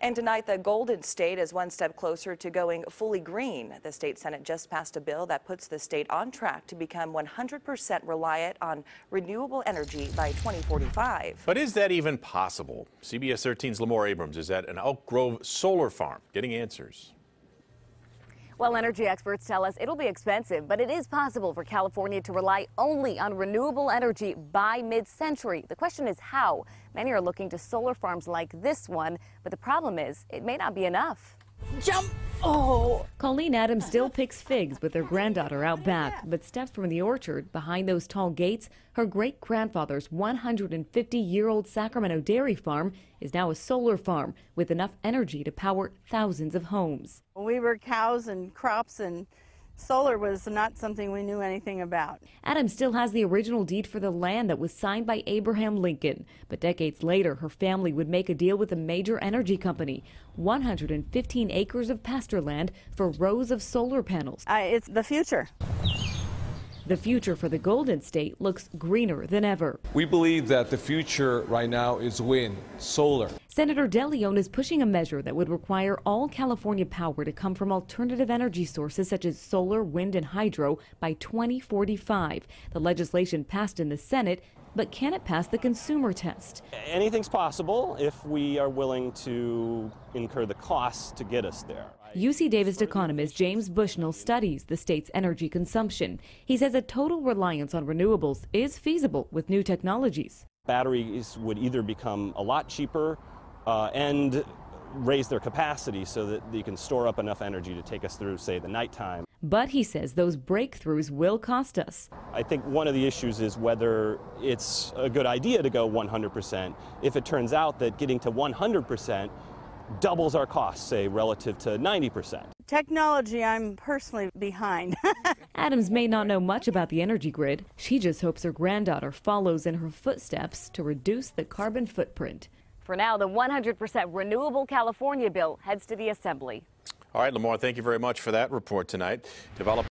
And tonight, the Golden State is one step closer to going fully green. The state Senate just passed a bill that puts the state on track to become 100% reliant on renewable energy by 2045. But is that even possible? CBS 13's Lemor Abrams is at an Elk Grove solar farm getting answers. Well, energy experts tell us it'll be expensive, but it is possible for California to rely only on renewable energy by mid-century. The question is how. Many are looking to solar farms like this one, but the problem is it may not be enough. Jump! Oh! Colleen Adams still picks figs with her granddaughter out back, but steps from the orchard behind those tall gates, her great grandfather's 150 year old Sacramento dairy farm is now a solar farm with enough energy to power thousands of homes. We were cows and crops and Solar was not something we knew anything about. Adams still has the original deed for the land that was signed by Abraham Lincoln. But decades later, her family would make a deal with a major energy company 115 acres of pasture land for rows of solar panels. Uh, it's the future. The future for the Golden State looks greener than ever. We believe that the future right now is wind, solar. Senator DeLeon is pushing a measure that would require all California power to come from alternative energy sources such as solar, wind, and hydro by 2045. The legislation passed in the Senate, but can it pass the consumer test? Anything's possible if we are willing to incur the costs to get us there. UC Davis economist James Bushnell studies the state's energy consumption. He says a total reliance on renewables is feasible with new technologies. Batteries would either become a lot cheaper uh, and raise their capacity so that you can store up enough energy to take us through, say, the nighttime. But he says those breakthroughs will cost us. I think one of the issues is whether it's a good idea to go 100%. If it turns out that getting to 100% doubles our costs, say, relative to 90%. Technology, I'm personally behind. Adams may not know much about the energy grid. She just hopes her granddaughter follows in her footsteps to reduce the carbon footprint. For now, the 100% renewable California bill heads to the Assembly. All right, Lemor, thank you very much for that report tonight. Develop